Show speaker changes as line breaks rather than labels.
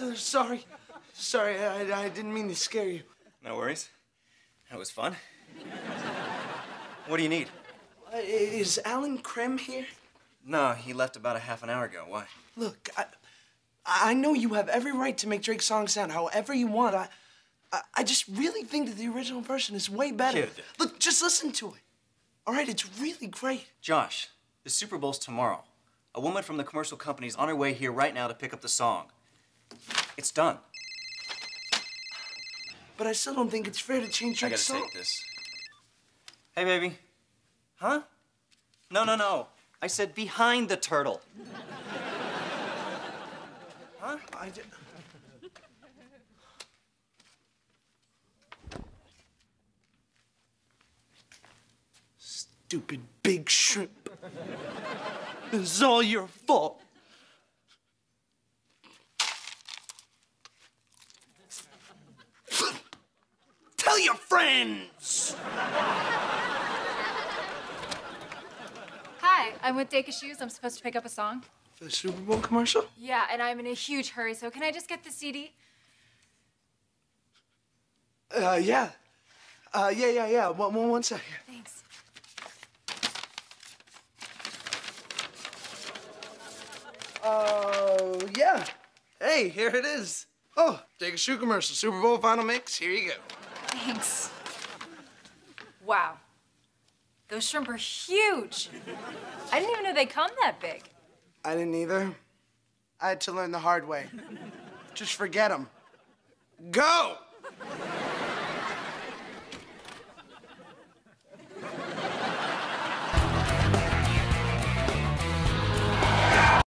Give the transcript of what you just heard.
So- sorry. Sorry, I, I didn't mean to scare you.
No worries. That was fun. what do you need?
Uh, is Alan Krem here?
No, he left about a half an hour ago. Why?
Look, I, I know you have every right to make Drake's song sound however you want. I, I, I just really think that the original version is way better.
Kid.
Look, just listen to it. All right, it's really great.
Josh, the Super Bowl's tomorrow. A woman from the commercial company's on her way here right now to pick up the song. It's done.
But I still don't think it's fair to change
I
Drake's
gotta
song.
take this. Hey, baby. Huh? No, no, no. I said behind the turtle.
Huh? I did... Stupid big shrimp. This is all your fault. Your friends.
Hi, I'm with Daka Shoes. I'm supposed to pick up a song.
For the Super Bowl commercial?
Yeah, and I'm in a huge hurry, so can I just get the CD?
Uh, yeah. Uh, yeah, yeah, yeah. One, one, one second.
Thanks.
Oh, yeah. Hey, here it is. Oh, Daka shoe commercial. Super Bowl final mix. Here you go.
Thanks. Wow. Those shrimp are huge. I didn't even know they come that big.
I didn't either. I had to learn the hard way. Just forget them. Go!